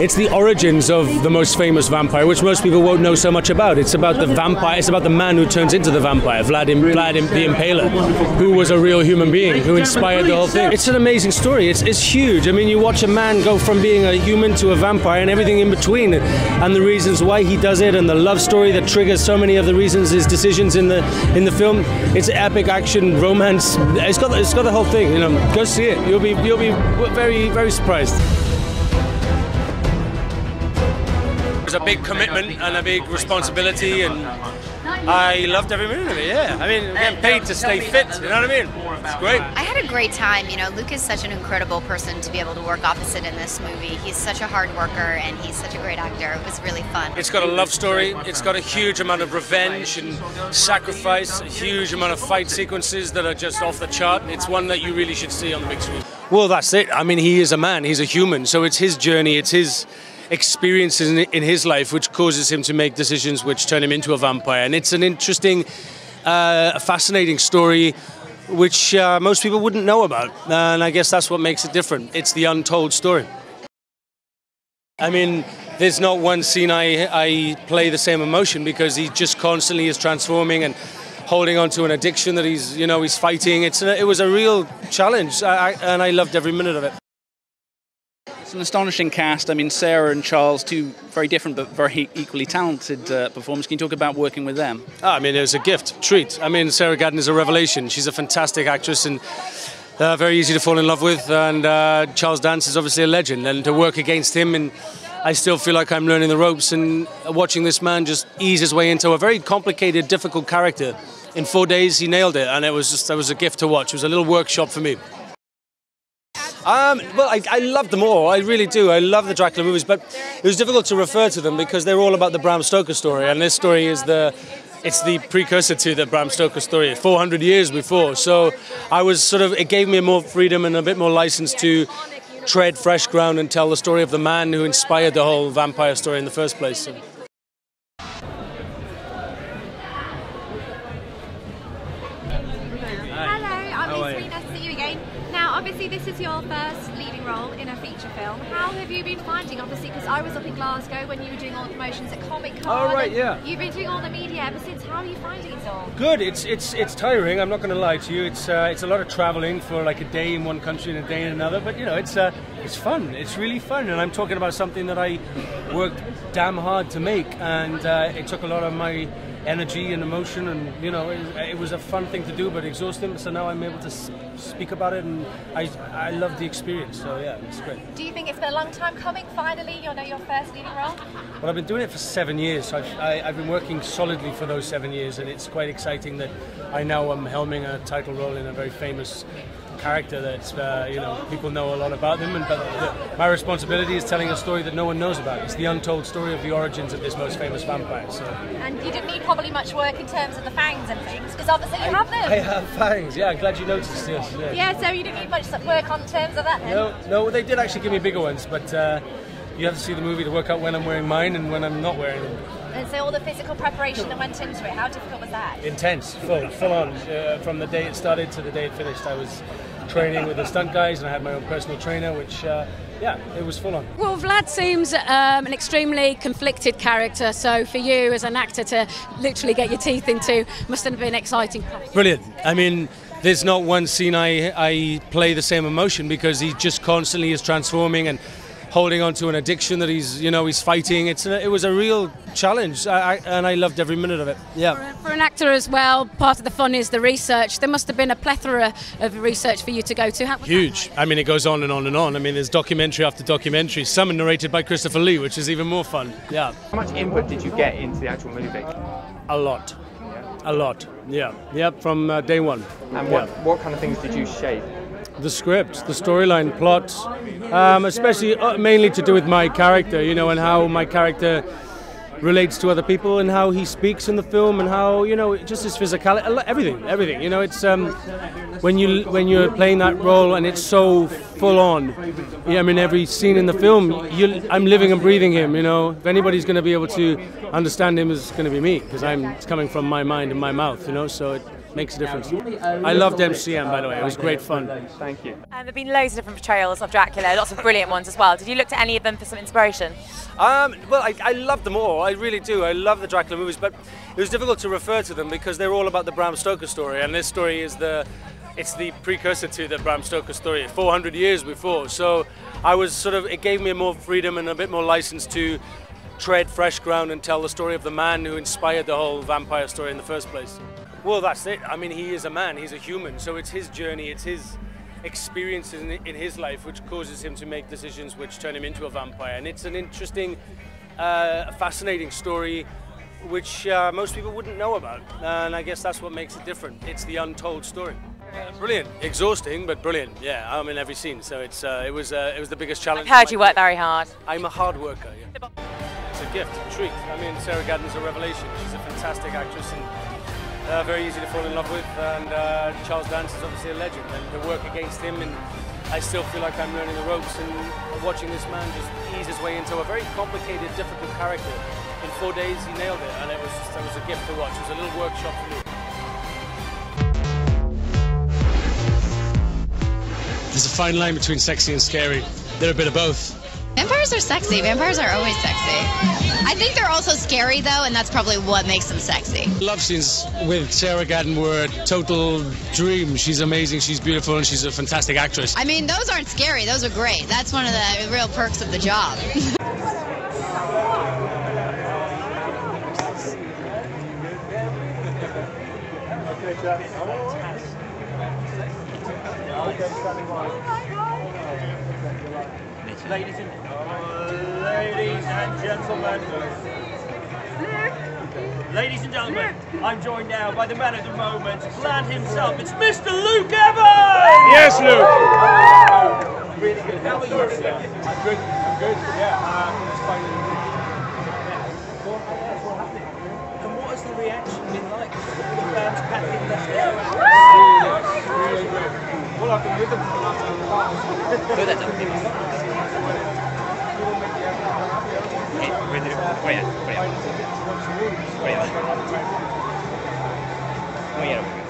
it's the origins of the most famous vampire, which most people won't know so much about. It's about the vampire. It's about the man who turns into the vampire, Vladim, Vladim the Impaler, who was a real human being, who inspired the whole thing. It's an amazing story. It's, it's huge. I mean, you watch a man go from being a human to a vampire and everything in between, and the reasons why he does it, and the love story that triggers so many of the reasons his decisions in the in the film. It's epic action romance. It's got it's got the whole thing. You know, go see it. You'll be you'll be very very surprised. Was a big commitment and a big responsibility, and I loved every minute of it. Yeah, I mean, getting paid to stay fit. You know what I mean? It's great. I had a great time. You know, Luke is such an incredible person to be able to work opposite in this movie. He's such a hard worker and he's such a great actor. It was really fun. It's got a love story. It's got a huge amount of revenge and sacrifice. A huge amount of fight sequences that are just off the chart. It's one that you really should see on the big screen. Well, that's it. I mean, he is a man. He's a human. So it's his journey. It's his experiences in, his life which causes him to make decisions which turn him into a vampire. And it's an interesting, uh, fascinating story which uh, most people wouldn't know about. And I guess that's what makes it different. It's the untold story. I mean, there's not one scene I, I play the same emotion because he just constantly is transforming and holding on to an addiction that he's, you know, he's fighting. It's a, it was a real challenge, I, I, and I loved every minute of it. It's an astonishing cast. I mean, Sarah and Charles, two very different but very equally talented uh, performers. Can you talk about working with them? Oh, I mean, it was a gift, treat. I mean, Sarah Gadon is a revelation. She's a fantastic actress and uh, very easy to fall in love with. And uh, Charles Dance is obviously a legend. And to work against him, and I still feel like I'm learning the ropes. And watching this man just ease his way into a very complicated, difficult character. In four days, he nailed it, and it was just it was a gift to watch. It was a little workshop for me. Um, well, I, I love them all. I really do. I love the Dracula movies, but it was difficult to refer to them because they're all about the Bram Stoker story, and this story is the it's the precursor to the Bram Stoker story, 400 years before. So I was sort of it gave me more freedom and a bit more license to tread fresh ground and tell the story of the man who inspired the whole vampire story in the first place. So. You been finding, obviously, because I was up in Glasgow when you were doing all the promotions at Comic Con. Oh, right, yeah. You've been doing all the media ever since. How are you finding it all? Good. It's it's it's tiring. I'm not going to lie to you. It's uh, it's a lot of traveling for like a day in one country and a day in another. But you know, it's uh, it's fun. It's really fun. And I'm talking about something that I worked damn hard to make, and uh, it took a lot of my energy and emotion, and you know, it, it, was a fun thing to do, but exhausting. So now I'm able to speak about it, and I I love the experience. So yeah, it's great. Do you think it's been a long time coming? Finally, you know your first leading role. Well, I've been doing it for seven years. So I've, I, have been working solidly for those seven years, and it's quite exciting that I now am helming a title role in a very famous character that uh, you know people know a lot about them, and but the, my responsibility is telling a story that no one knows about. It's the untold story of the origins of this most famous vampire. So. And you didn't need probably much work in terms of the fangs and things, because obviously you I, have them. I have fangs. Yeah, I'm glad you noticed this. Yeah. yeah. so you didn't need much work on terms of that. Then? No, no, they did actually give me bigger ones, but. Uh, you have to see the movie to work out when I'm wearing mine and when I'm not wearing them. And so all the physical preparation that went into it, how difficult was that? Intense, full, full on. Uh, from the day it started to the day it finished, I was training with the stunt guys, and I had my own personal trainer, which. Uh, yeah, it was full on. Well, Vlad seems um, an extremely conflicted character, so for you as an actor to literally get your teeth into must have been exciting. Brilliant. I mean, there's not one scene I, I play the same emotion because he just constantly is transforming and holding on to an addiction that he's you know he's fighting. It's a, it was a real challenge, I, I, and I loved every minute of it. Yeah. For, for, an actor as well, part of the fun is the research. There must have been a plethora of research for you to go to. How Huge. I mean, it goes on and on and on. I mean, there's documentary after documentary. Some are narrated by Christopher Lee, which is even more fun. Yeah. How much input did you get into the actual movie? A lot. A lot. Yeah. Yeah. From uh, day one. And what yeah. what kind of things did you shape? The script, the storyline, plot, um, especially uh, mainly to do with my character, you know, and how my character relates to other people and how he speaks in the film and how you know just his physicality, everything, everything. You know, it's um, when you when you're playing that role and it's so full on. Yeah, I mean, every scene in the film, I'm living and breathing him. You know, if anybody's going to be able to understand him, is going to be me because I'm it's coming from my mind and my mouth. You know, so. It, makes a difference. I loved MCM, by the way. It was great fun. Thank you. And there have been loads of different portrayals of Dracula, lots of brilliant ones as well. Did you look to any of them for some inspiration? Um, well, I, I love them all. I really do. I love the Dracula movies, but it was difficult to refer to them because they're all about the Bram Stoker story, and this story is the it's the precursor to the Bram Stoker story, 400 years before. So I was sort of it gave me more freedom and a bit more license to tread fresh ground and tell the story of the man who inspired the whole vampire story in the first place. Well, that's it. I mean, he is a man. He's a human. So it's his journey. It's his experiences in, in his life which causes him to make decisions which turn him into a vampire. And it's an interesting, uh, fascinating story which uh, most people wouldn't know about. And I guess that's what makes it different. It's the untold story. Brilliant, exhausting, but brilliant. Yeah, I'm in every scene, so it's uh, it was uh, it was the biggest challenge. I've heard you work very hard. I'm a hard worker. Yeah. It's a gift, a treat. I mean, Sarah Gadon's a revelation. She's a fantastic actress and uh, very easy to fall in love with. And uh, Charles Dance is obviously a legend. And the work against him, and I still feel like I'm learning the ropes and watching this man just ease his way into a very complicated, difficult character. In four days, he nailed it, and it was just, it was a gift to watch. It was a little workshop for me. There's a fine line between sexy and scary. They're a bit of both. Vampires are sexy. Vampires are always sexy. I think they're also scary though, and that's probably what makes them sexy. Love scenes with Sarah Gadon were a total dream. She's amazing, she's beautiful, and she's a fantastic actress. I mean, those aren't scary. Those are great. That's one of the real perks of the job. Ladies and, ladies and gentlemen. Ladies and gentlemen, I'm joined now by the man of the moment, Vlad himself. It's Mr. Luke Evans! Yes, Luke! Really good. How are you, sir? I'm good. I'm good. Yeah. Um. And what has the reaction been like? The fans packing left there. Really good. Well, I've been with them 欢迎欢迎欢迎欢迎欢迎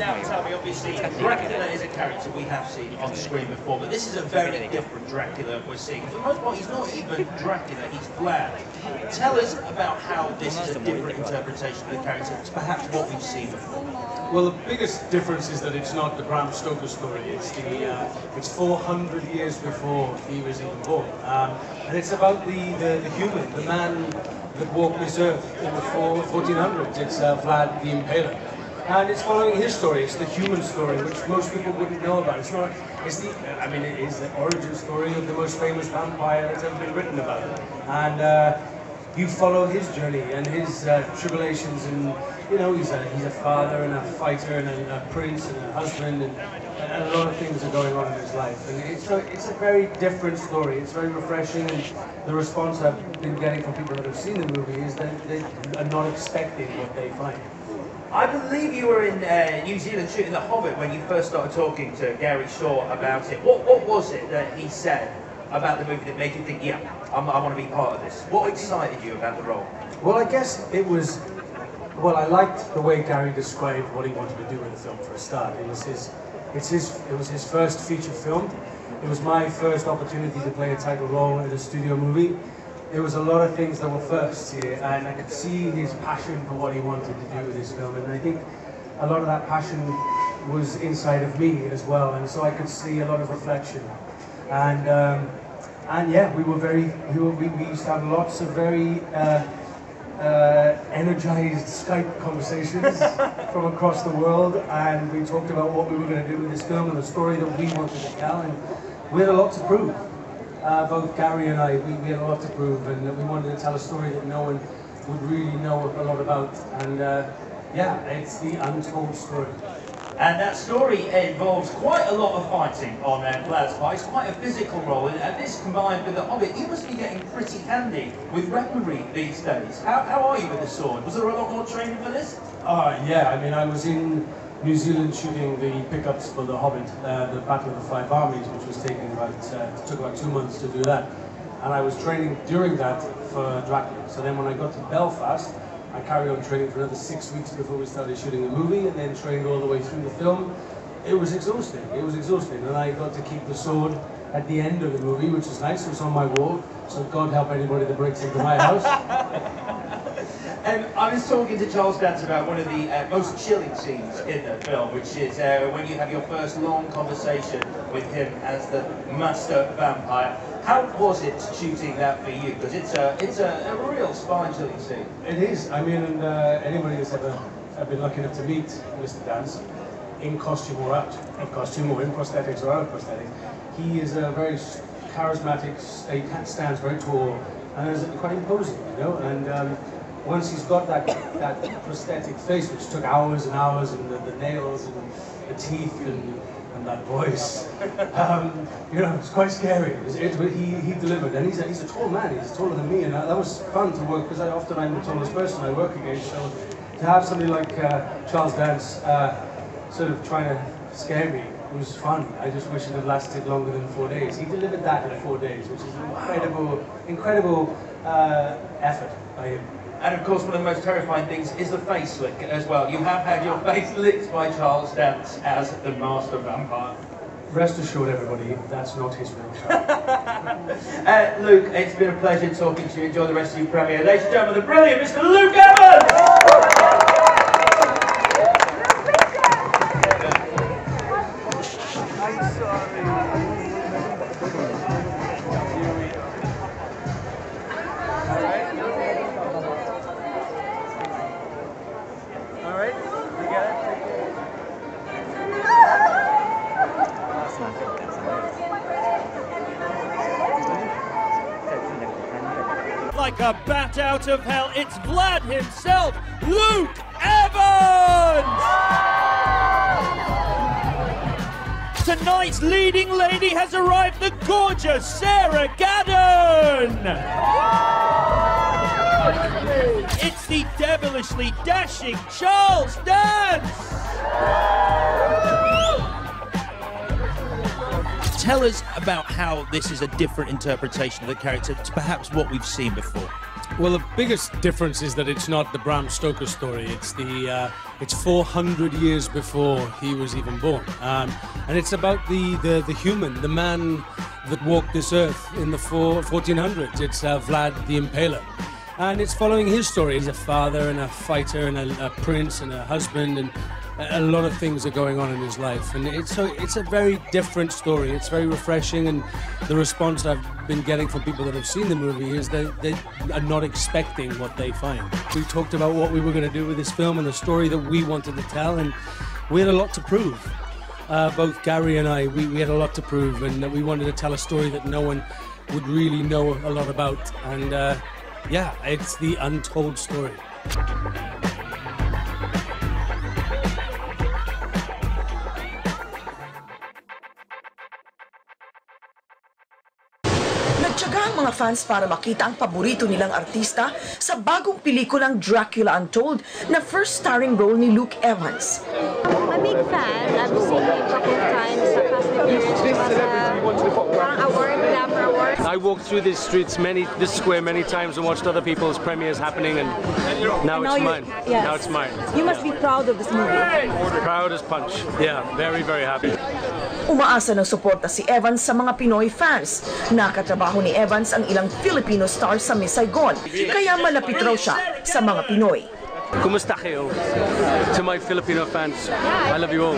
Now, tell me, obviously, Dracula is a character we have seen on screen before, but this is a very different Dracula we're seeing. For the most part, he's not even Dracula, he's Vlad. Tell us about how this is a different interpretation of the character to perhaps what we've seen before. Well, the biggest difference is that it's not the Bram Stoker story. It's the uh, it's 400 years before he was even born, um, and it's about the, the, the human, the man that walked this earth in the 1400s. It's uh, Vlad the Impaler, and it's following his story. It's the human story, which most people wouldn't know about. It's not. It's the. I mean, it is the origin story of the most famous vampire that's ever been written about, and. Uh, you follow his journey and his uh, tribulations and you know he's a he's a father and a fighter and a, a prince and a husband and, and a lot of things are going on in his life and it's a, it's a very different story it's very refreshing and the response I've been getting from people that have seen the movie is that they are not expecting what they find I believe you were in uh, New Zealand shooting The Hobbit when you first started talking to Gary Shore about it. What, what was it that he said about the movie that made you think, yeah, I'm, I want to be part of this? What excited you about the role? Well, I guess it was. Well, I liked the way Gary described what he wanted to do in the film for a start. It was his. It's his. It was his first feature film. It was my first opportunity to play a title role in a studio movie. There was a lot of things that were firsts here, and I could see his passion for what he wanted to do with this film. And I think a lot of that passion was inside of me as well, and so I could see a lot of reflection. And um, and yeah, we were very, we, were, we, we used to have lots of very uh, uh, energized Skype conversations from across the world, and we talked about what we were going to do with this film and the story that we wanted to tell, and we had a lot to prove. Uh, both Gary and I, we, we had a lot to prove, and we wanted to tell a story that no one would really know a lot about, and uh, yeah, it's the untold story. And that story involves quite a lot of fighting on uh, part. It's quite a physical role, and, and this combined with the Hobbit, you must be getting pretty handy with weaponry these days. How, how are you with the sword? Was there a lot more training for this? Uh, yeah, I mean, I was in New Zealand shooting the pickups for The Hobbit, uh, the Battle of the Five Armies, which was taking about, uh, took about two months to do that. And I was training during that for Dracula. So then when I got to Belfast, I carried on training for another six weeks before we started shooting the movie, and then trained all the way through the film. It was exhausting. It was exhausting, and I got to keep the sword at the end of the movie, which is nice. It was on my wall, so God help anybody that breaks into my house. And I was talking to Charles Dance about one of the uh, most chilling scenes in the film, which is uh, when you have your first long conversation with him as the master vampire. How was it shooting that for you? Because it's a it's a, a real spine-chilling scene. It is. I mean, uh, anybody that's ever uh, been lucky enough to meet Mr. Dance, in costume or out of costume, or in prosthetics or out of prosthetics, he is a very charismatic. He stands very tall and is quite imposing, you know. And um, once he's got that that prosthetic face, which took hours and hours, and the, the nails and the teeth and and that voice. Um, you know, it's quite scary. It's, but he, he delivered, and he's a, he's a tall man. He's taller than me, and that was fun to work because I often I'm the tallest person I work against. So to have somebody like uh, Charles Dance uh, sort of trying to scare me was fun. I just wish it had lasted longer than four days. He delivered that in four days, which is an incredible, incredible uh, effort by him. And of course, one of the most terrifying things is the face lick as well. You have had your face licked by Charles Dance as the master vampire. Rest assured, everybody, that's not his real shot. Uh, Luke, it's been a pleasure talking to you. Enjoy the rest of your premiere. Ladies and gentlemen, the brilliant Mr. Luke Evans! Like a bat out of hell, it's Vlad himself, Luke Evans! Tonight's leading lady has arrived, the gorgeous Sarah Gadon! It's the devilishly dashing Charles Dance! Tell us about how this is a different interpretation of the character to perhaps what we've seen before. Well, the biggest difference is that it's not the Bram Stoker story. It's the uh, it's 400 years before he was even born, um, and it's about the, the the human, the man that walked this earth in the four, 1400s. It's uh, Vlad the Impaler, and it's following his story. He's a father and a fighter and a, a prince and a husband and. A lot of things are going on in his life, and it's so it's a very different story. It's very refreshing, and the response I've been getting from people that have seen the movie is that they are not expecting what they find. We talked about what we were going to do with this film and the story that we wanted to tell, and we had a lot to prove. Uh, both Gary and I, we, we had a lot to prove, and we wanted to tell a story that no one would really know a lot about. And uh, yeah, it's the untold story. Mga fans para makita ang paborito nilang artista sa bagong pelikulang Dracula Untold na first starring role ni Luke Evans. I'm a big fan. I've seen it a couple of times sa Fast and It was uh, a parang award, Glamour Award. I walked through these streets many, this square many times and watched other people's premieres happening, and now And it's now mine. yes. Now it's mine. You must be proud of this movie. Proud as punch. Yeah, very, very happy. Umaasa ng suporta si Evans sa mga Pinoy fans. Nakatrabaho ni Evans ang ilang Filipino stars sa Miss Saigon, kaya malapit raw siya sa mga Pinoy. Kumusta kayo? To my Filipino fans, I love you all.